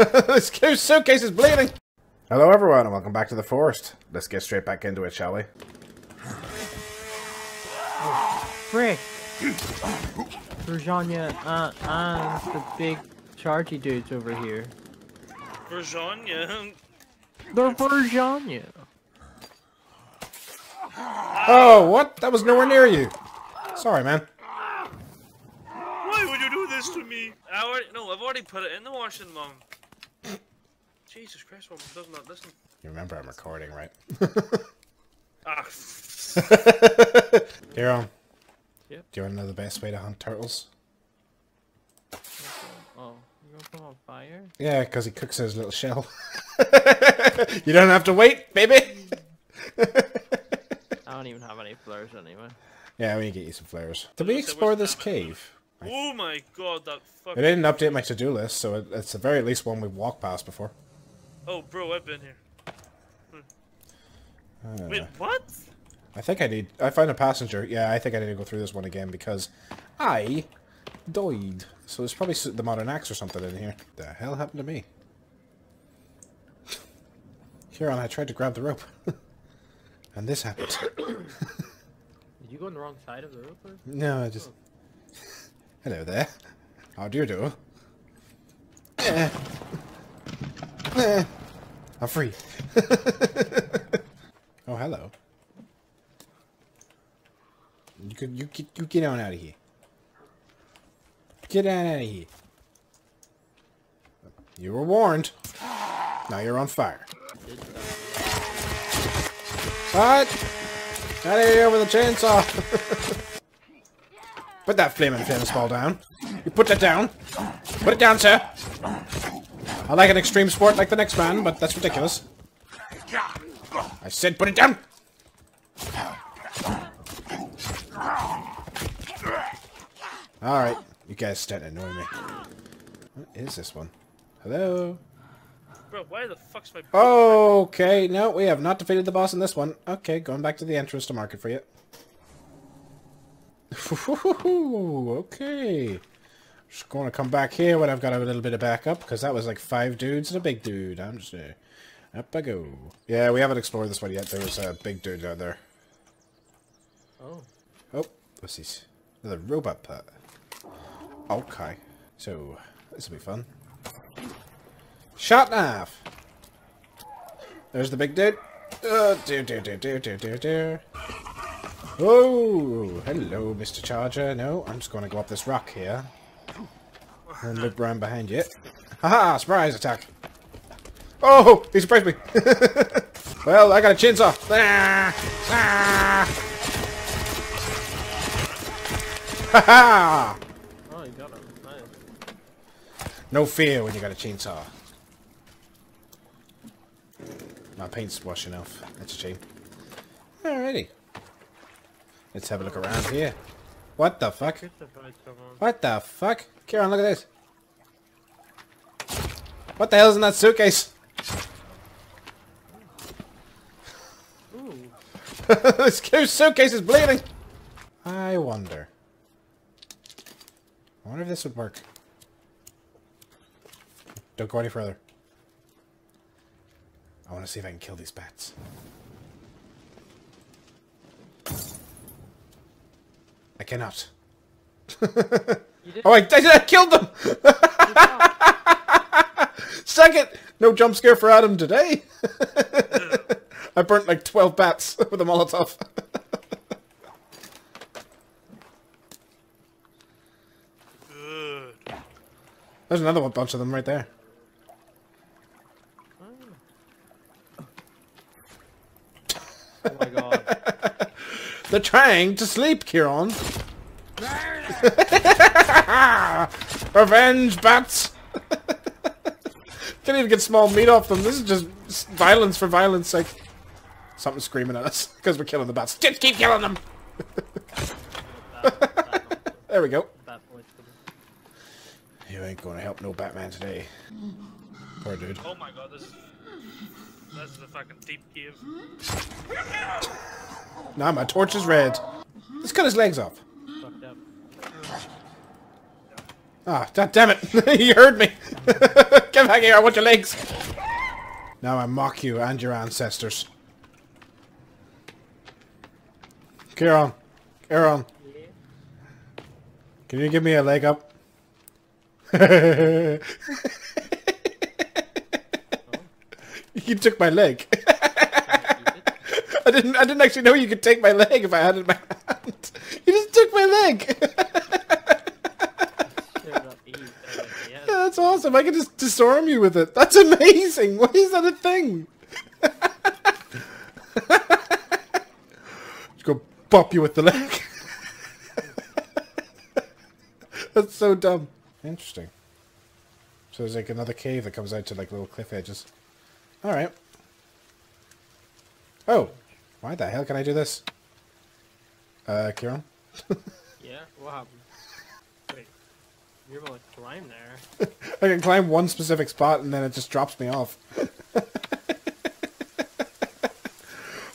this suitcase is bleeding! Hello everyone and welcome back to the forest. Let's get straight back into it, shall we? Frick! Virginia, uh, uh, the big chargy dudes over here. Virginia. They're Virginia. Oh, what? That was nowhere near you. Sorry, man. Why would you do this to me? I already, no, I've already put it in the washing, mom. Jesus Christ, woman does not listen. You remember I'm recording, right? Ah, Here Yep. Do you want to know the best way to hunt turtles? Oh, you gonna put 'em on fire? Yeah, because he cooks his little shell. you don't have to wait, baby! I don't even have any flares anyway. yeah, we need to get you some flares. Did we explore this cave? oh my god, that I fucking. didn't update my to-do list, so it's the very least one we've walked past before. Oh, bro, I've been here. Uh, Wait, what? I think I need... I find a passenger. Yeah, I think I need to go through this one again because I died. So there's probably the modern axe or something in here. The hell happened to me? Kieran, I tried to grab the rope. and this happened. Did you go on the wrong side of the rope? or- No, I just... Hello there. How do you do? Eh. I'm free. oh, hello. You could you get you get on out of here. Get on out of here. You were warned. Now you're on fire. What? Out of here with a chainsaw. Put that flaming fence ball down. You put that down. Put it down, sir. I like an extreme sport like the next man, but that's ridiculous. I said put it down. Alright, you guys starting to annoy me. What is this one? Hello? Bro, why the fuck's my. Okay, no, we have not defeated the boss in this one. Okay, going back to the entrance to market for you. okay. Just going to come back here when I've got a little bit of backup, because that was like five dudes and a big dude. I'm just... Uh, up I go. Yeah, we haven't explored this one yet. There was a big dude out there. Oh. Oh, what's this? The robot pet. Okay. So, this will be fun. Shot knife! There's the big dude. Uh, do, do, do, do, do, do, do. Oh, hello, Mr. Charger. No, I'm just going to go up this rock here. And look round behind you. Haha, surprise attack. Oh, he surprised me. well, I got a chainsaw. Ah, ah. Ha ha! Oh, you got him. Nice. No fear when you got a chainsaw. My paint's washing off. That's a shame. Alrighty. Let's have a look around here. What the fuck? What the fuck? Kieran, look at this. What the hell's in that suitcase? Ooh. this suitcase is bleeding! I wonder. I wonder if this would work. Don't go any further. I want to see if I can kill these bats. I cannot. Oh, I, I, I killed them! Second! No jump scare for Adam today! I burnt like 12 bats with a Molotov. Good. There's another one bunch of them right there. Oh my god. They're trying to sleep, Kieran. Revenge, bats! Can't even get small meat off them. This is just violence for violence sake. Something's screaming at us because we're killing the bats. Just keep killing them! there we go. That voice for the- You ain't gonna help no Batman today. Poor dude. Oh my god, this is. This is a fucking deep cave. Now my torch is red. Let's cut his legs off. Ah, god damn it! you heard me! Get back here, I want your legs! Now I mock you and your ancestors. Kieran. Kieran. Can you give me a leg up? you took my leg. I didn't I didn't actually know you could take my leg if I had it in my hand. You just took my leg. That's awesome. I can just disarm you with it. That's amazing. Why is that a thing? just go pop you with the leg. That's so dumb. Interesting. So there's like another cave that comes out to like little cliff edges. Alright. Oh. Why the hell can I do this? Uh, Kieran? Yeah, what happened? Wait, you're able to climb there. I can climb one specific spot and then it just drops me off.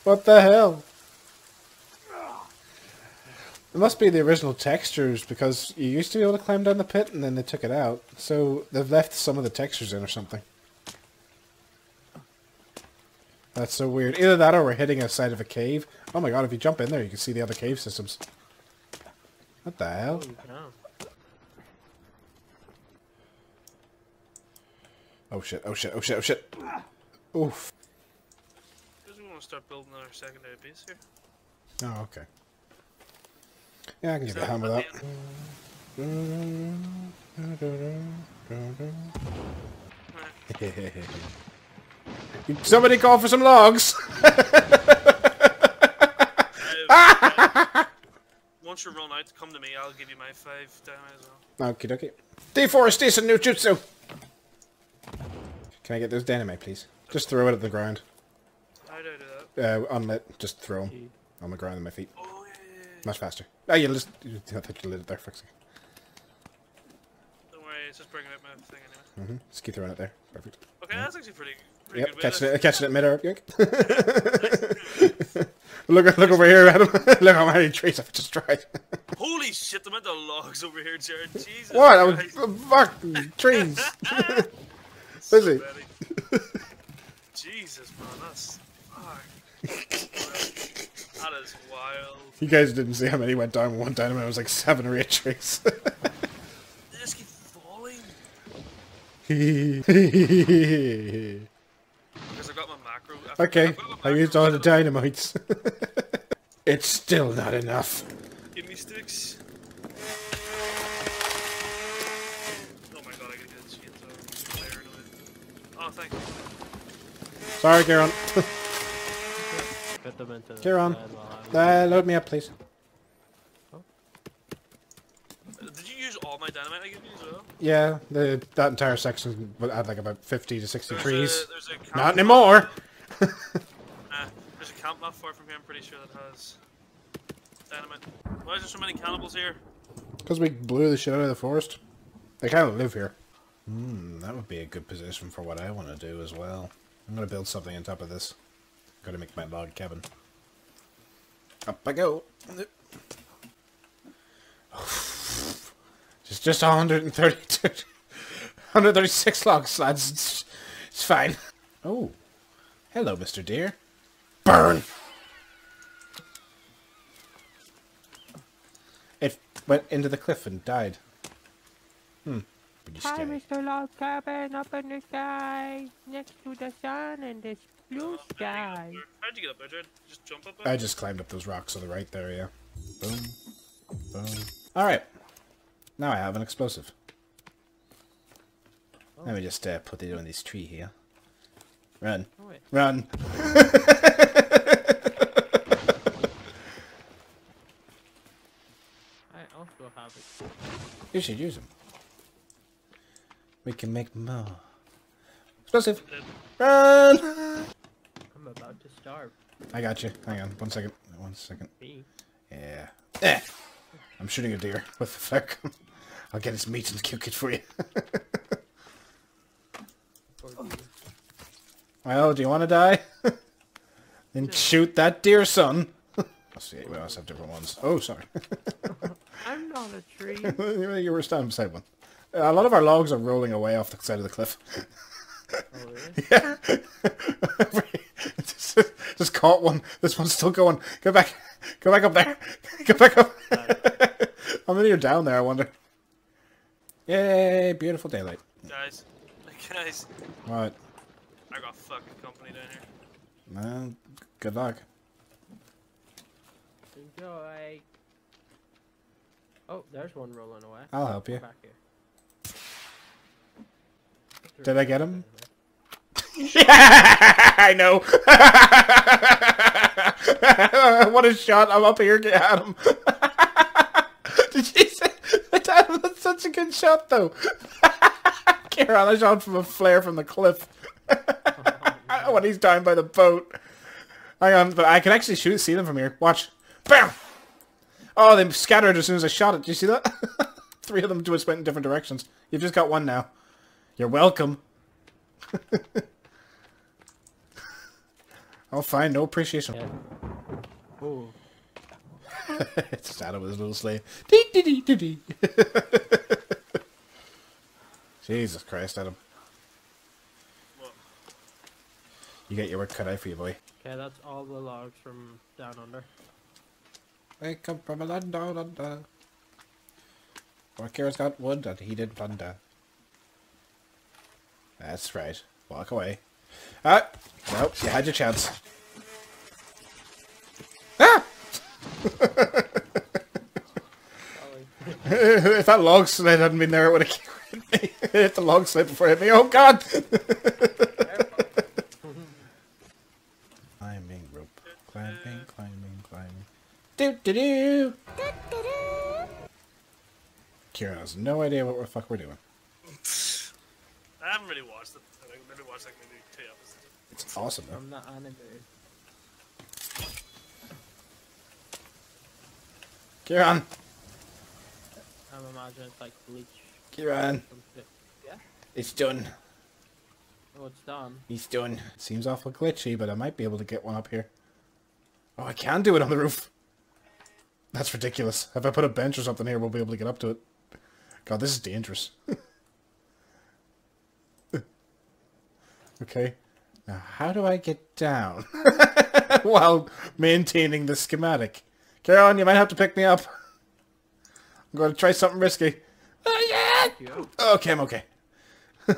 what the hell? It must be the original textures because you used to be able to climb down the pit and then they took it out. So they've left some of the textures in or something. That's so weird. Either that or we're hitting a side of a cave. Oh my god, if you jump in there you can see the other cave systems. What the hell? Oh. Oh shit, oh shit, oh shit, oh shit. Oof. Because we want to start building our secondary base here. Oh, okay. Yeah, I can Is get behind with what that. Somebody call for some logs! Uh, Once you run out, come to me. I'll give you my five down as well. Okie dokie. Deforestation no jutsu! Can I get those dynamite, please? Just throw it at the ground. How do I do that? Uh, unlit. Just throw them on the ground on my feet. Oh yeah, yeah, yeah. Much faster. Oh, you just... I thought you lit it there for a second. Don't worry, it's just bringing out my thing anyway. Mm-hmm. Just keep throwing it there. Perfect. Okay, that's actually pretty, pretty Yep, catching it, catching it mid-air. Yoink. look, look over here, Adam. look how many trees I've just tried. Holy shit, the amount of logs over here, Jared. Jesus. what? I was fuck trees. So busy. Jesus, man, that's fuck. that is wild. You guys didn't see how many went down one and it was like seven or eight trees. They just keep falling. Because my macro. I've- okay, I've got my I used all the dynamites. it's still not enough. Give me sticks. Oh my god, I gotta get a chainsaw. Oh, thank you. Sorry, Kieran. Put them into the Kieran. bed while I'm- uh, load me up, please. Uh, Did you use all my dynamite I gave you as well? Yeah, the that entire section would add like about 50 to 60 There's trees. A, a Not anymore! Uh, there's a camp not far from here, I'm pretty sure that has dynamite. Why is there so many cannibals here? Because we blew the shit out of the forest. They kind of live here. Hmm, that would be a good position for what I want to do as well. I'm going to build something on top of this. Got to make my log cabin. Up I go. Just just 132, 136 logs, lads. It's, it's fine. Oh, hello, Mr. Deer. Burn. It went into the cliff and died. Hmm. Pretty Hi. Mr. Log Cabin, up in the sky, next to the sun and this blue sky. How'd you get up there, Jared? Just jump up there? I just climbed up those rocks on the right there, yeah. Boom. Boom. Alright. Now I have an explosive. Let me just uh, put it on this tree here. Run. Oh. Run. I also have it. You should use them. We can make more. Explosive. Run! I'm about to starve. I got you. Hang on. One second. One second. Me. Yeah. Eh. I'm shooting a deer What the fuck? I'll get its meat and cook it for you. For you. well, do you want to die? then shoot that deer, son. Let's see. We also have different ones. Oh, sorry. I'm not a tree. you were standing beside one. A lot of our logs are rolling away off the side of the cliff. Oh, really? Yeah. just, just caught one. This one's still going. Go back. Go back up there. Go back up. How many are down there, I wonder? Yay, beautiful daylight. Guys, guys, Right. I got fucking company down here. Man, good luck. Enjoy. Oh, there's one rolling away. I'll help you. Did I get him? yeah, I know. what a shot! I'm up here. Get at him. Did you say that? That's such a good shot, though. Kieran, I shot from a flare from the cliff when he's down by the boat. Hang on, but I can actually shoot, see them from here. Watch. Bam! Oh, they scattered as soon as I shot it. Did you see that? Three of them just went in different directions. You've just got one now. You're welcome. oh, fine. No appreciation. Yeah. Oh, it's Adam with his little sleigh. Dee, dee, dee, dee. Jesus Christ, Adam. What? You get your work cut out for you, boy. okay, that's all the logs from down under. I come from a land down under. Where Kira's got wood and he didn't plunder. That's right. Walk away. Ah! Nope, you had your chance. Ah! If that log sled hadn't been there, it would have killed me. It hit the log sled before it hit me. Oh god! climbing rope. Climbing, climbing, climbing. Do do do! Kieran has no idea what the fuck we're doing. I haven't really watched it. I think maybe watched like maybe two episodes. It's awesome though. I'm not animated. Kieran! I'm imagining it's like bleach. Kieran! Yeah? It's done. Oh, it's done. He's done. Seems awful glitchy, but I might be able to get one up here. Oh, I can do it on the roof. That's ridiculous. If I put a bench or something here, we'll be able to get up to it. God, this is dangerous. okay. Now, how do I get down? While maintaining the schematic. Carolyn, you might have to pick me up. I'm going to try something risky. Oh, yeah! Okay, I'm okay.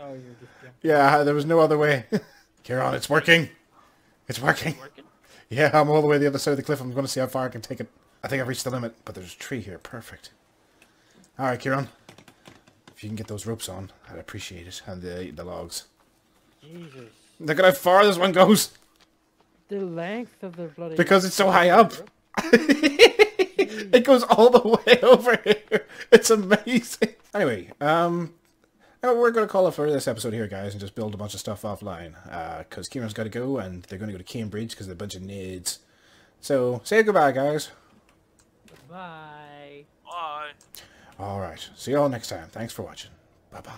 Oh, you're just yeah. Yeah, there was no other way. Kieran, it's working. It's working. working. Yeah, I'm all the way to the other side of the cliff. I'm going to see how far I can take it. I think I've reached the limit, but there's a tree here. Perfect. All right, Kieran. If you can get those ropes on, I'd appreciate it. And the, the logs. Jesus. Look at how far this one goes. The length of the bloody. Because it's so high up. it goes all the way over here. It's amazing. Anyway, um, uh, we're going to call it for this episode here, guys, and just build a bunch of stuff offline. Because Kieran's got to go, and they're going to go to Cambridge because they're a bunch of nerds. So, say goodbye, guys. Bye. All right. See you all next time. Thanks for watching. Bye-bye.